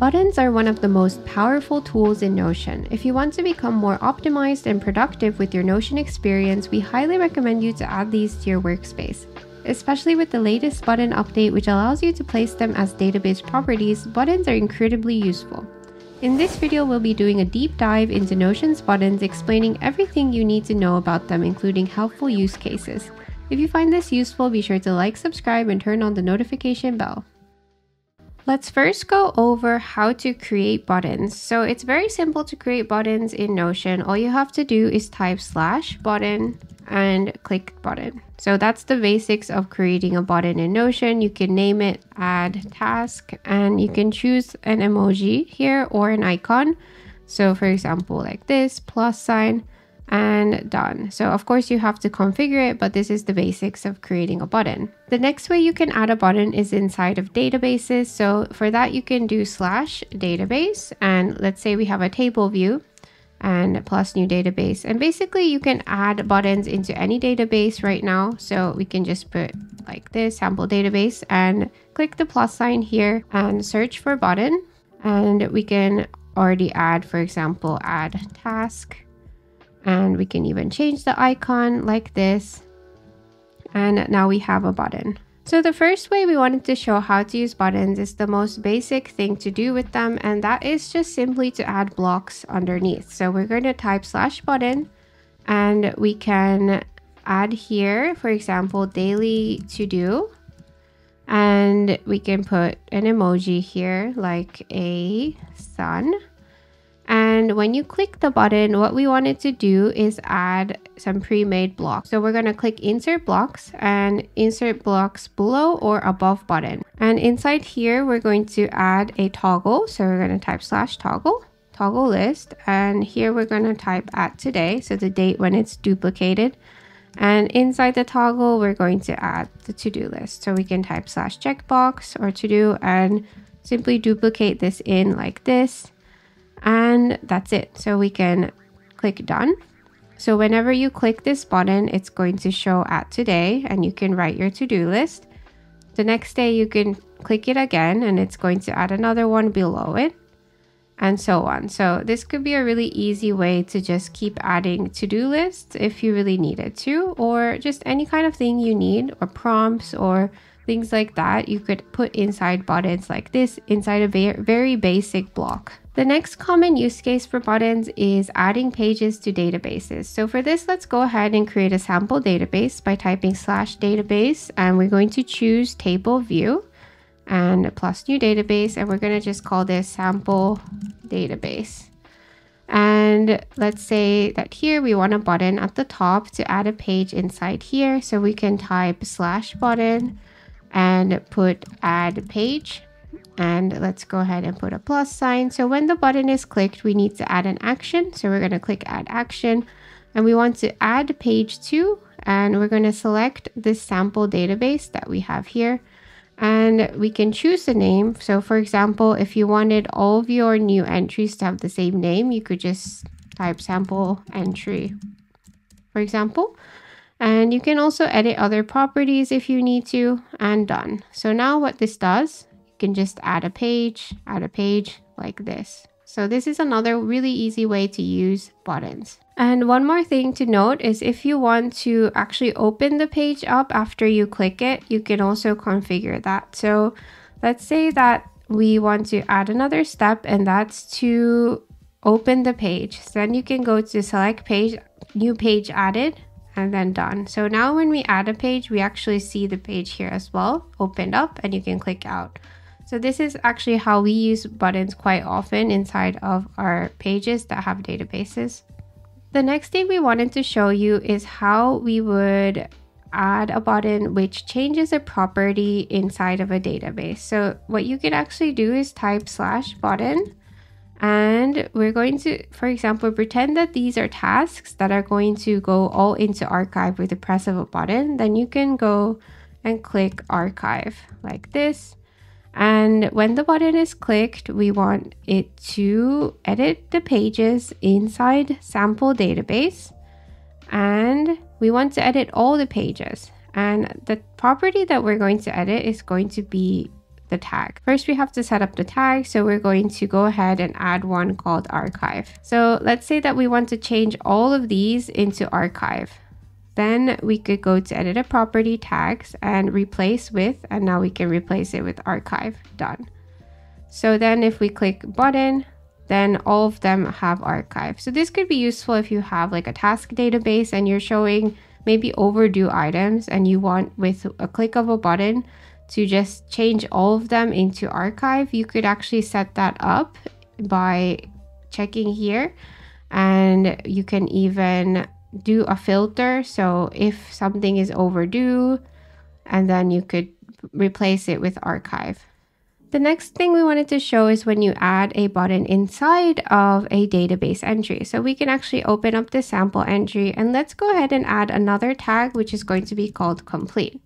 Buttons are one of the most powerful tools in Notion. If you want to become more optimized and productive with your Notion experience, we highly recommend you to add these to your workspace. Especially with the latest button update, which allows you to place them as database properties, buttons are incredibly useful. In this video, we'll be doing a deep dive into Notion's buttons, explaining everything you need to know about them, including helpful use cases. If you find this useful, be sure to like, subscribe, and turn on the notification bell. Let's first go over how to create buttons. So it's very simple to create buttons in Notion. All you have to do is type slash button and click button. So that's the basics of creating a button in Notion. You can name it, add task, and you can choose an emoji here or an icon. So for example, like this, plus sign, and done. So of course you have to configure it, but this is the basics of creating a button. The next way you can add a button is inside of databases. So for that you can do slash database and let's say we have a table view and plus new database. And basically you can add buttons into any database right now. So we can just put like this sample database and click the plus sign here and search for button. And we can already add, for example, add task and we can even change the icon like this. And now we have a button. So the first way we wanted to show how to use buttons is the most basic thing to do with them and that is just simply to add blocks underneath. So we're going to type slash button and we can add here for example daily to do. And we can put an emoji here like a sun and when you click the button, what we wanted to do is add some pre-made blocks. So we're going to click insert blocks and insert blocks below or above button. And inside here, we're going to add a toggle. So we're going to type slash toggle, toggle list. And here we're going to type at today. So the date when it's duplicated. And inside the toggle, we're going to add the to-do list. So we can type slash checkbox or to-do and simply duplicate this in like this and that's it. So we can click done. So whenever you click this button, it's going to show at today and you can write your to-do list. The next day you can click it again and it's going to add another one below it and so on. So this could be a really easy way to just keep adding to-do lists if you really needed to or just any kind of thing you need or prompts or things like that you could put inside buttons like this inside a very basic block. The next common use case for buttons is adding pages to databases. So for this, let's go ahead and create a sample database by typing slash database and we're going to choose table view and plus new database and we're going to just call this sample database. And let's say that here we want a button at the top to add a page inside here. So we can type slash button and put add page and let's go ahead and put a plus sign. So when the button is clicked, we need to add an action. So we're going to click add action and we want to add page to and we're going to select this sample database that we have here and we can choose a name. So for example, if you wanted all of your new entries to have the same name, you could just type sample entry, for example. And you can also edit other properties if you need to and done. So now what this does can just add a page, add a page like this. So this is another really easy way to use buttons. And one more thing to note is if you want to actually open the page up after you click it, you can also configure that. So let's say that we want to add another step and that's to open the page. So then you can go to select page, new page added and then done. So now when we add a page, we actually see the page here as well, opened up and you can click out. So this is actually how we use buttons quite often inside of our pages that have databases. The next thing we wanted to show you is how we would add a button which changes a property inside of a database. So what you can actually do is type slash button and we're going to, for example, pretend that these are tasks that are going to go all into archive with the press of a button. Then you can go and click archive like this and when the button is clicked, we want it to edit the pages inside sample database. And we want to edit all the pages. And the property that we're going to edit is going to be the tag. First, we have to set up the tag. So we're going to go ahead and add one called archive. So let's say that we want to change all of these into archive. Then we could go to edit a property tags and replace with, and now we can replace it with archive, done. So then if we click button, then all of them have archive. So this could be useful if you have like a task database and you're showing maybe overdue items and you want with a click of a button to just change all of them into archive, you could actually set that up by checking here and you can even do a filter. So if something is overdue and then you could replace it with archive. The next thing we wanted to show is when you add a button inside of a database entry. So we can actually open up the sample entry and let's go ahead and add another tag, which is going to be called complete.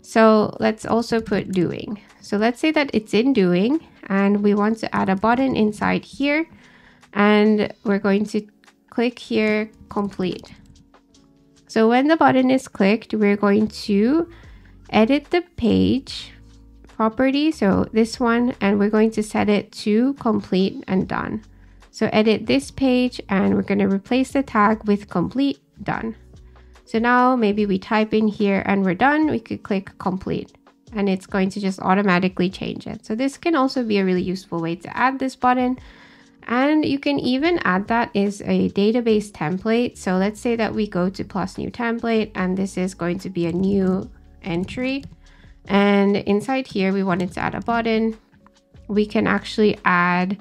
So let's also put doing. So let's say that it's in doing and we want to add a button inside here and we're going to click here complete. So when the button is clicked, we're going to edit the page property. So this one, and we're going to set it to complete and done. So edit this page and we're going to replace the tag with complete done. So now maybe we type in here and we're done. We could click complete and it's going to just automatically change it. So this can also be a really useful way to add this button. And you can even add that as a database template. So let's say that we go to plus new template and this is going to be a new entry. And inside here, we wanted to add a button. We can actually add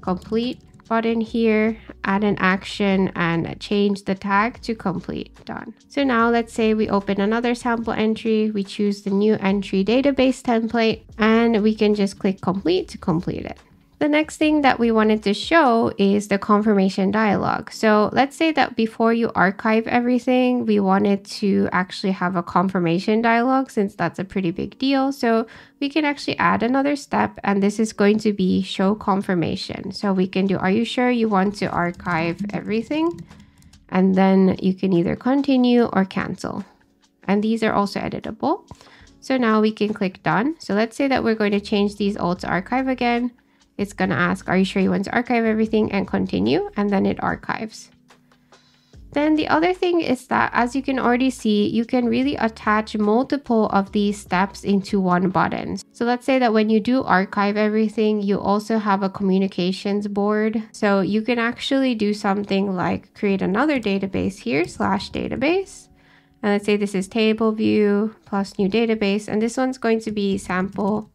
complete button here, add an action and change the tag to complete, done. So now let's say we open another sample entry, we choose the new entry database template and we can just click complete to complete it. The next thing that we wanted to show is the confirmation dialog. So let's say that before you archive everything, we wanted to actually have a confirmation dialog since that's a pretty big deal. So we can actually add another step and this is going to be show confirmation. So we can do, are you sure you want to archive everything? And then you can either continue or cancel. And these are also editable. So now we can click done. So let's say that we're going to change these all to archive again it's going to ask, are you sure you want to archive everything and continue? And then it archives. Then the other thing is that as you can already see, you can really attach multiple of these steps into one button. So let's say that when you do archive everything, you also have a communications board. So you can actually do something like create another database here, slash database. And let's say this is table view plus new database. And this one's going to be sample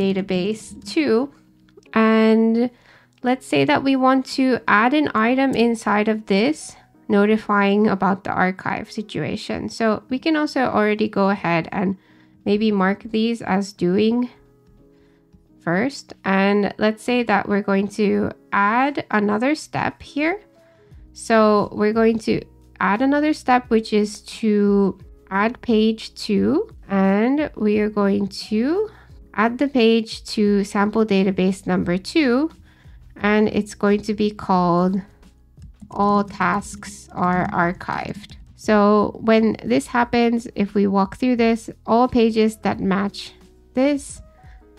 database too. And let's say that we want to add an item inside of this notifying about the archive situation. So we can also already go ahead and maybe mark these as doing first. And let's say that we're going to add another step here. So we're going to add another step, which is to add page to. And we are going to add the page to sample database number two, and it's going to be called all tasks are archived. So when this happens, if we walk through this, all pages that match this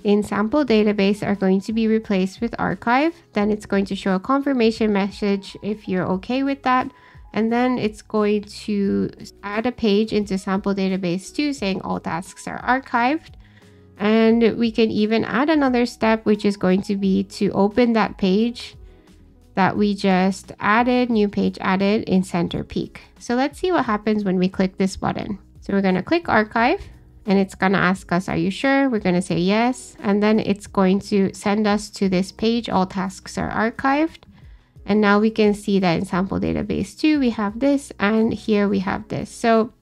in sample database are going to be replaced with archive. Then it's going to show a confirmation message if you're okay with that. And then it's going to add a page into sample database 2 saying all tasks are archived. And we can even add another step, which is going to be to open that page that we just added, new page added in Center Peek. So let's see what happens when we click this button. So we're going to click archive and it's going to ask us, are you sure? We're going to say yes. And then it's going to send us to this page, all tasks are archived. And now we can see that in sample database two, we have this and here we have this. So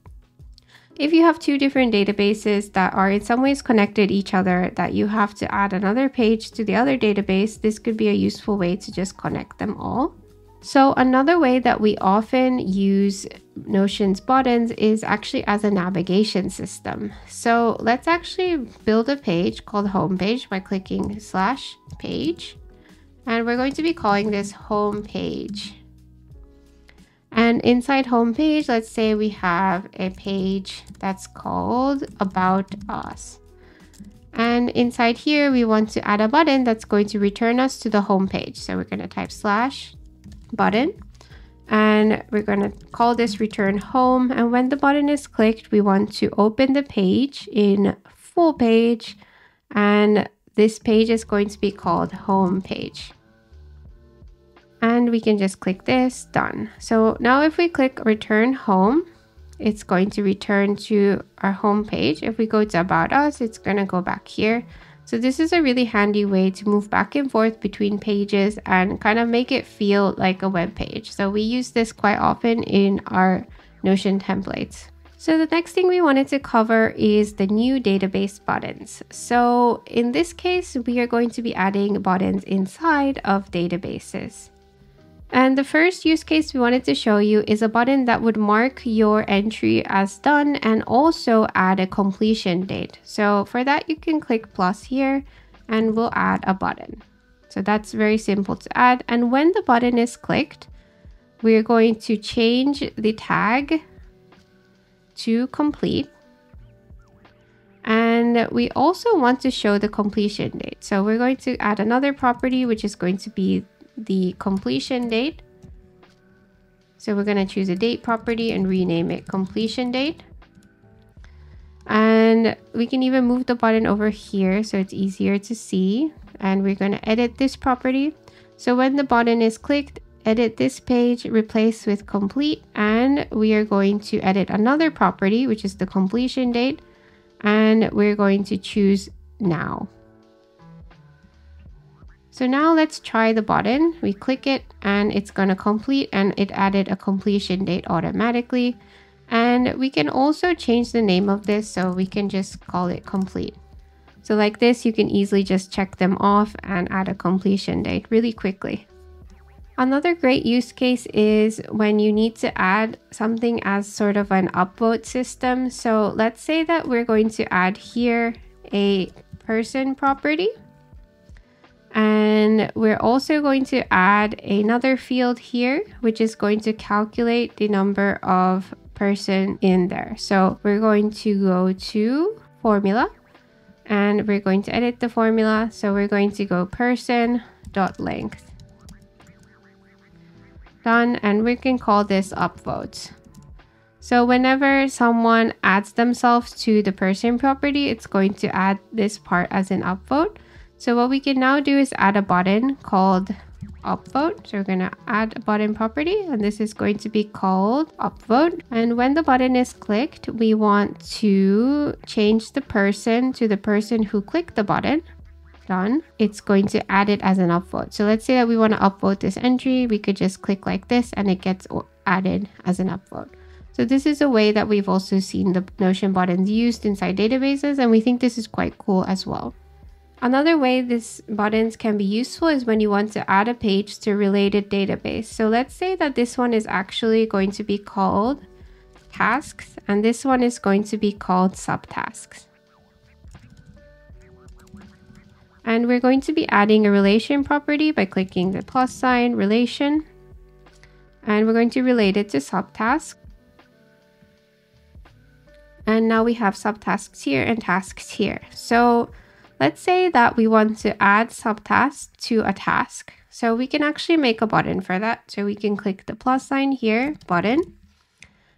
if you have two different databases that are in some ways connected each other that you have to add another page to the other database, this could be a useful way to just connect them all. So another way that we often use Notion's buttons is actually as a navigation system. So let's actually build a page called homepage by clicking slash page. And we're going to be calling this homepage. And inside homepage, let's say we have a page that's called about us. And inside here, we want to add a button that's going to return us to the home page. So we're going to type slash button and we're going to call this return home. And when the button is clicked, we want to open the page in full page and this page is going to be called home page. And we can just click this, done. So now if we click return home, it's going to return to our home page. If we go to about us, it's going to go back here. So this is a really handy way to move back and forth between pages and kind of make it feel like a web page. So we use this quite often in our Notion templates. So the next thing we wanted to cover is the new database buttons. So in this case, we are going to be adding buttons inside of databases. And the first use case we wanted to show you is a button that would mark your entry as done and also add a completion date. So for that, you can click plus here and we'll add a button. So that's very simple to add. And when the button is clicked, we're going to change the tag to complete. And we also want to show the completion date. So we're going to add another property, which is going to be the completion date. So we're going to choose a date property and rename it completion date. And we can even move the button over here so it's easier to see. And we're going to edit this property. So when the button is clicked, edit this page, replace with complete. And we are going to edit another property, which is the completion date. And we're going to choose now. So now let's try the button. We click it and it's going to complete and it added a completion date automatically. And we can also change the name of this so we can just call it complete. So like this, you can easily just check them off and add a completion date really quickly. Another great use case is when you need to add something as sort of an upvote system. So let's say that we're going to add here a person property. And we're also going to add another field here, which is going to calculate the number of person in there. So we're going to go to formula and we're going to edit the formula. So we're going to go person dot length. Done. And we can call this upvotes. So whenever someone adds themselves to the person property, it's going to add this part as an upvote. So what we can now do is add a button called upvote. So we're going to add a button property and this is going to be called upvote. And when the button is clicked, we want to change the person to the person who clicked the button. Done. It's going to add it as an upvote. So let's say that we want to upvote this entry. We could just click like this and it gets added as an upvote. So this is a way that we've also seen the Notion buttons used inside databases and we think this is quite cool as well. Another way these buttons can be useful is when you want to add a page to a related database. So let's say that this one is actually going to be called tasks and this one is going to be called subtasks. And we're going to be adding a relation property by clicking the plus sign relation. And we're going to relate it to subtasks. And now we have subtasks here and tasks here. So Let's say that we want to add subtasks to a task. So we can actually make a button for that. So we can click the plus sign here, button,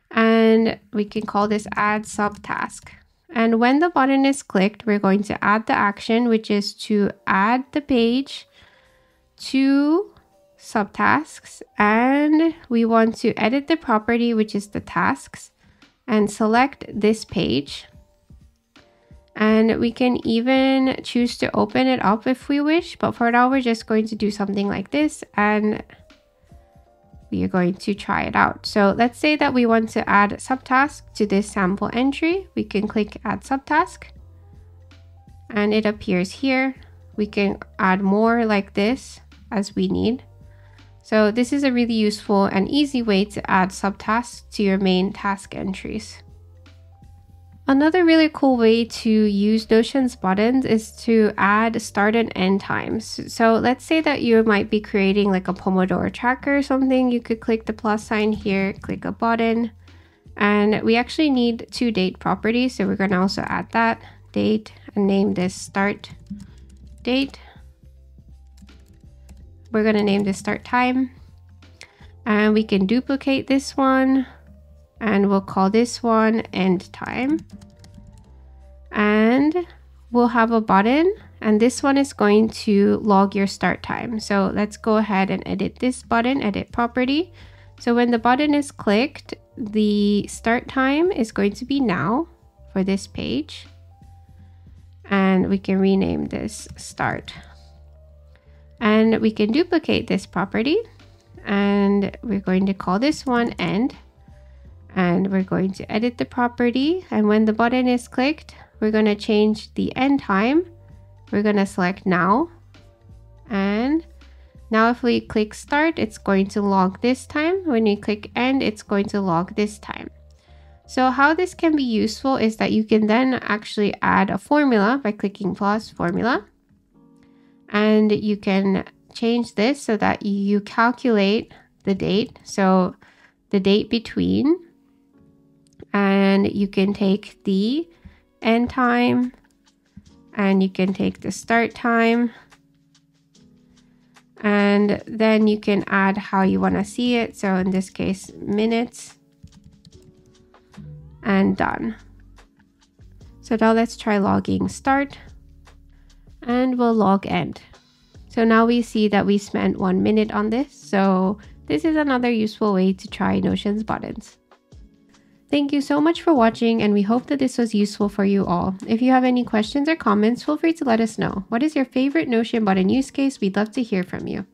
and we can call this add subtask. And when the button is clicked, we're going to add the action, which is to add the page to subtasks. And we want to edit the property, which is the tasks, and select this page. And we can even choose to open it up if we wish. But for now, we're just going to do something like this. And we are going to try it out. So let's say that we want to add subtask to this sample entry. We can click add subtask. And it appears here. We can add more like this as we need. So this is a really useful and easy way to add subtasks to your main task entries. Another really cool way to use Notion's buttons is to add start and end times. So let's say that you might be creating like a Pomodoro tracker or something. You could click the plus sign here, click a button, and we actually need two date properties. So we're going to also add that date and name this start date. We're going to name this start time. And we can duplicate this one and we'll call this one end time. And we'll have a button and this one is going to log your start time. So let's go ahead and edit this button, edit property. So when the button is clicked, the start time is going to be now for this page. And we can rename this start. And we can duplicate this property and we're going to call this one end and we're going to edit the property. And when the button is clicked we're going to change the end time. We're going to select now. And now if we click start it's going to log this time. When we click end it's going to log this time. So how this can be useful is that you can then actually add a formula by clicking plus formula. And you can change this so that you calculate the date. So the date between and you can take the end time and you can take the start time. And then you can add how you want to see it. So in this case minutes and done. So now let's try logging start and we'll log end. So now we see that we spent one minute on this. So this is another useful way to try notion's buttons Thank you so much for watching and we hope that this was useful for you all. If you have any questions or comments, feel free to let us know. What is your favorite Notion button use case? We'd love to hear from you.